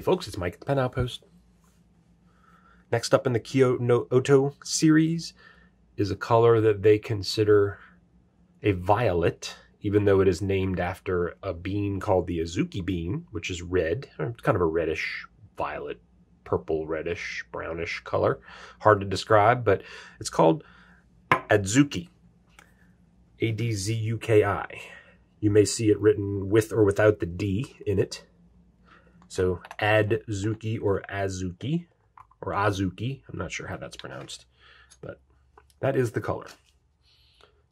folks, it's Mike at the Pen Outpost. Next up in the Kyoto series is a color that they consider a violet, even though it is named after a bean called the Azuki bean, which is red, kind of a reddish violet, purple, reddish, brownish color. Hard to describe, but it's called Adzuki. A-D-Z-U-K-I. You may see it written with or without the D in it. So Adzuki or Azuki or Azuki. I'm not sure how that's pronounced, but that is the color.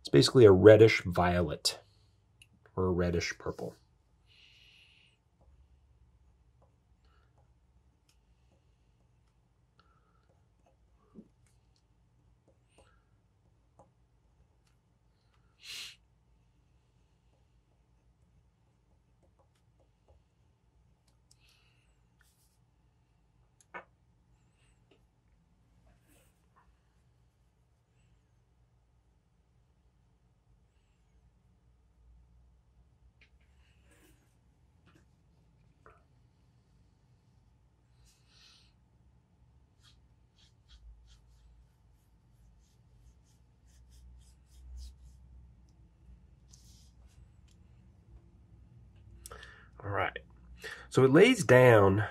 It's basically a reddish violet or a reddish purple. All right. So it lays down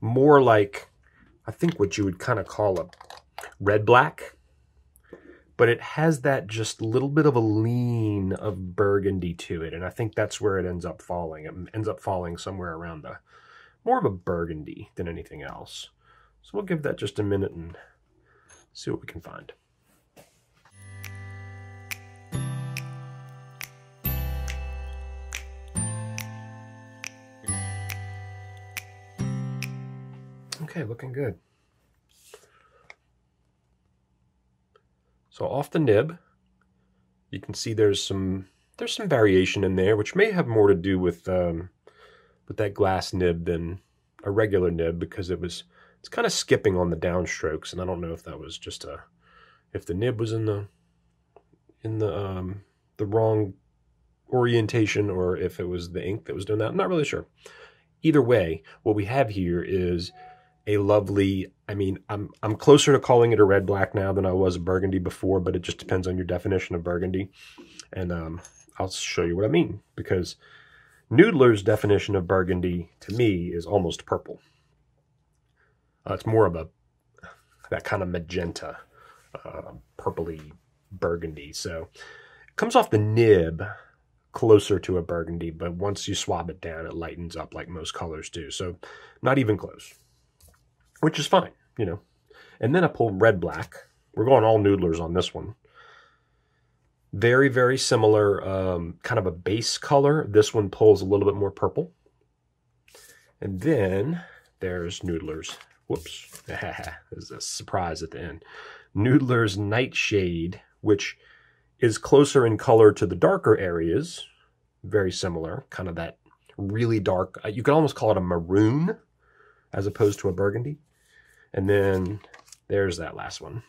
more like, I think what you would kind of call a red black, but it has that just little bit of a lean of burgundy to it. And I think that's where it ends up falling. It ends up falling somewhere around the more of a burgundy than anything else. So we'll give that just a minute and see what we can find. Okay, looking good. So off the nib, you can see there's some there's some variation in there, which may have more to do with um, with that glass nib than a regular nib because it was it's kind of skipping on the downstrokes, and I don't know if that was just a if the nib was in the in the um, the wrong orientation or if it was the ink that was doing that. I'm not really sure. Either way, what we have here is a lovely I mean, I'm I'm closer to calling it a red black now than I was a burgundy before, but it just depends on your definition of burgundy. And um, I'll show you what I mean because Noodler's definition of burgundy to me is almost purple. Uh, it's more of a that kind of magenta, uh, purpley burgundy. So it comes off the nib closer to a burgundy, but once you swab it down, it lightens up like most colors do. So not even close which is fine, you know. And then I pulled red black. We're going all noodlers on this one. Very, very similar, um, kind of a base color. This one pulls a little bit more purple. And then there's Noodler's. Whoops. There's a surprise at the end. Noodler's Nightshade, which is closer in color to the darker areas. Very similar. Kind of that really dark. Uh, you could almost call it a maroon as opposed to a burgundy. And then there's that last one.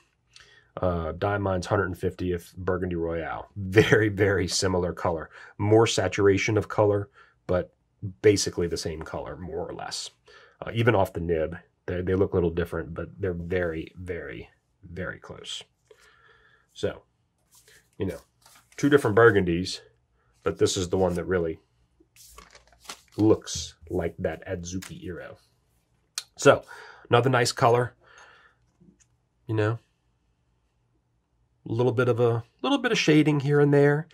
Uh, Diamine's 150th Burgundy Royale. Very, very similar color. More saturation of color, but basically the same color, more or less. Uh, even off the nib, they, they look a little different, but they're very, very, very close. So, you know, two different Burgundies, but this is the one that really looks like that Adzuki Iro. So, Another nice color. You know, a little bit of a little bit of shading here and there,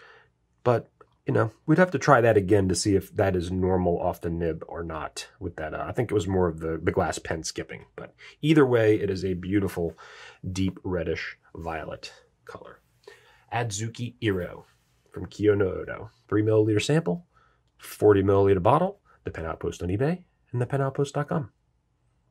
but you know, we'd have to try that again to see if that is normal off the nib or not with that. Uh, I think it was more of the, the glass pen skipping, but either way, it is a beautiful deep reddish violet color. Adzuki Iro from Kyo no Oto. 3 milliliter sample, 40 milliliter bottle, the Pen Outpost on eBay, and the thepenoutpost.com.